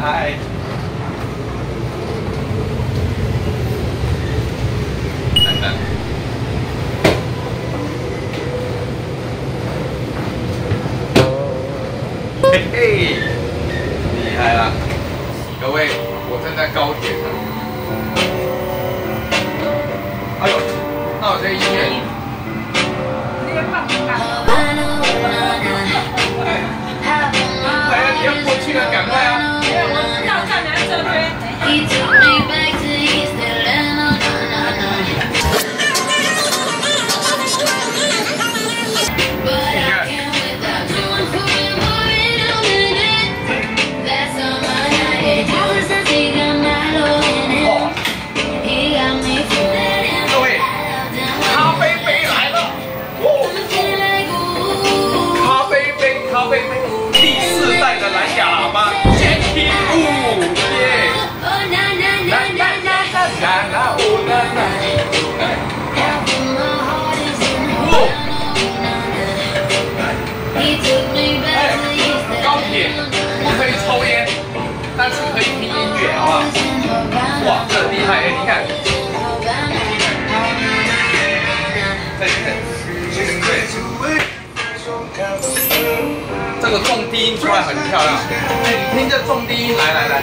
嗨。等等。嘿嘿，厉害了！各位，我正在高铁上。哎呦，那我这音乐。你也放不开。来 呀，你要过去了，赶快咖啡杯第四代的蓝牙喇叭，你看，这个重低音出来很漂亮。哎，你听这重低音，来来来。